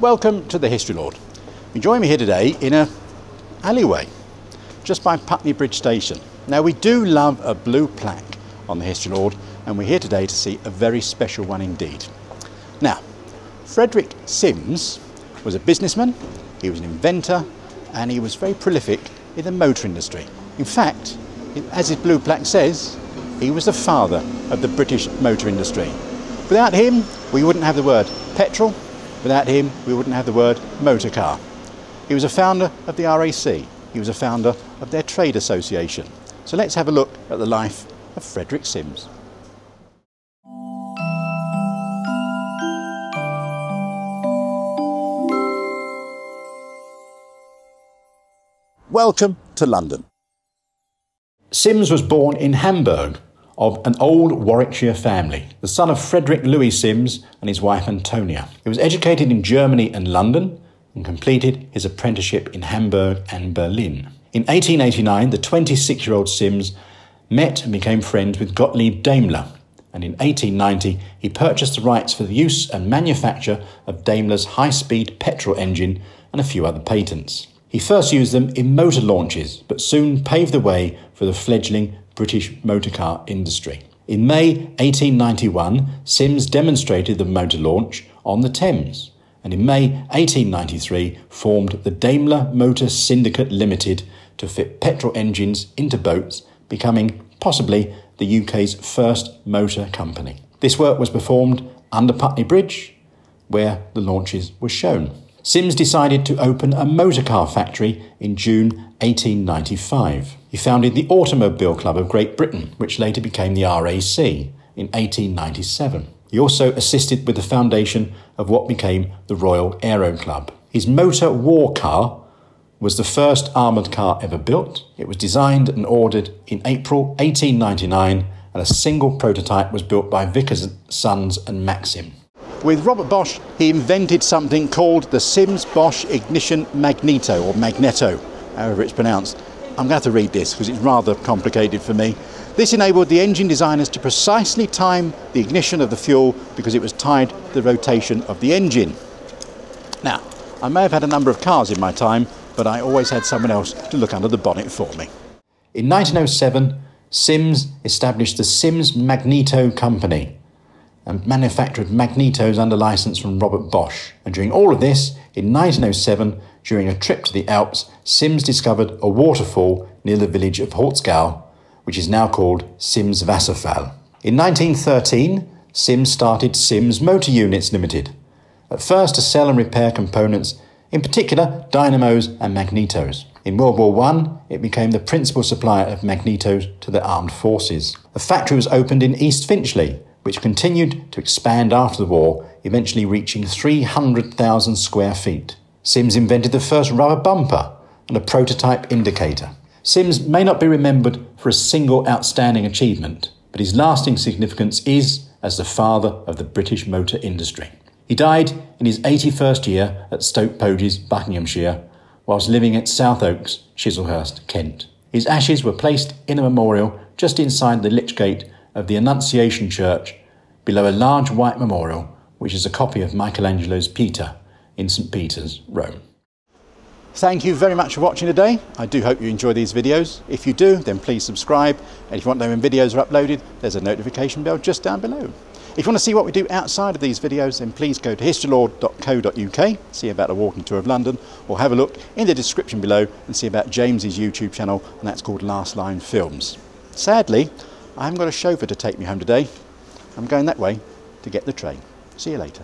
Welcome to the History Lord. You join me here today in a alleyway just by Putney Bridge Station. Now we do love a blue plaque on the History Lord and we're here today to see a very special one indeed. Now, Frederick Simms was a businessman, he was an inventor and he was very prolific in the motor industry. In fact, as his blue plaque says, he was the father of the British motor industry. Without him, we wouldn't have the word petrol, Without him, we wouldn't have the word motor car. He was a founder of the RAC. He was a founder of their trade association. So let's have a look at the life of Frederick Simms. Welcome to London. Simms was born in Hamburg of an old Warwickshire family, the son of Frederick Louis Simms and his wife Antonia. He was educated in Germany and London and completed his apprenticeship in Hamburg and Berlin. In 1889, the 26 year old Simms met and became friends with Gottlieb Daimler, and in 1890 he purchased the rights for the use and manufacture of Daimler's high speed petrol engine and a few other patents. He first used them in motor launches, but soon paved the way for the fledgling British motorcar industry. In May 1891, Simms demonstrated the motor launch on the Thames, and in May 1893 formed the Daimler Motor Syndicate Limited to fit petrol engines into boats, becoming possibly the UK's first motor company. This work was performed under Putney Bridge, where the launches were shown. Simms decided to open a motorcar factory in June 1895. He founded the Automobile Club of Great Britain, which later became the RAC in 1897. He also assisted with the foundation of what became the Royal Aero Club. His motor war car was the first armoured car ever built. It was designed and ordered in April 1899, and a single prototype was built by Vickers Sons and Maxim. With Robert Bosch, he invented something called the Simms Bosch Ignition Magneto, or Magneto, however it's pronounced. I'm going to have to read this because it's rather complicated for me. This enabled the engine designers to precisely time the ignition of the fuel because it was tied to the rotation of the engine. Now, I may have had a number of cars in my time, but I always had someone else to look under the bonnet for me. In 1907, Simms established the Simms Magneto Company, and manufactured magnetos under license from Robert Bosch. And during all of this, in 1907, during a trip to the Alps, Simms discovered a waterfall near the village of Holzgau, which is now called Simms Wasserfall. In 1913, Simms started Simms Motor Units Limited, at first to sell and repair components, in particular dynamos and magnetos. In World War I, it became the principal supplier of magnetos to the armed forces. A factory was opened in East Finchley, which continued to expand after the war, eventually reaching 300,000 square feet. Simms invented the first rubber bumper and a prototype indicator. Simms may not be remembered for a single outstanding achievement, but his lasting significance is as the father of the British motor industry. He died in his 81st year at Stoke Poges, Buckinghamshire, whilst living at South Oaks, Chislehurst, Kent. His ashes were placed in a memorial just inside the Lich Gate of the Annunciation Church below a large white memorial, which is a copy of Michelangelo's Pietà in St. Peter's, Rome. Thank you very much for watching today. I do hope you enjoy these videos. If you do, then please subscribe. And if you want to know when videos are uploaded, there's a notification bell just down below. If you want to see what we do outside of these videos, then please go to historylord.co.uk, see about a walking tour of London, or have a look in the description below and see about James's YouTube channel, and that's called Last Line Films. Sadly, I haven't got a chauffeur to take me home today. I'm going that way to get the train. See you later.